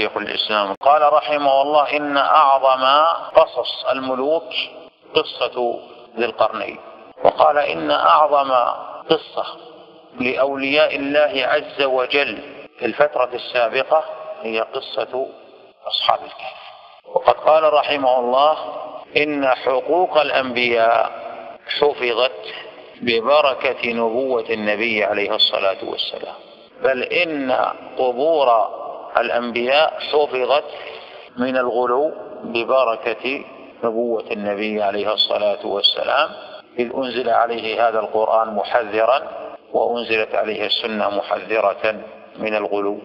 شيخ الإسلام. قال رحمه الله إن أعظم قصص الملوك قصة ذي القرنين. وقال إن أعظم قصة لأولياء الله عز وجل في الفترة السابقة هي قصة أصحاب الكهف. وقد قال رحمه الله إن حقوق الأنبياء حفظت ببركة نبوة النبي عليه الصلاة والسلام. بل إن قبور الأنبياء حفظت من الغلو ببركة نبوة النبي عليه الصلاة والسلام إذ أنزل عليه هذا القرآن محذرا وأنزلت عليه السنة محذرة من الغلو.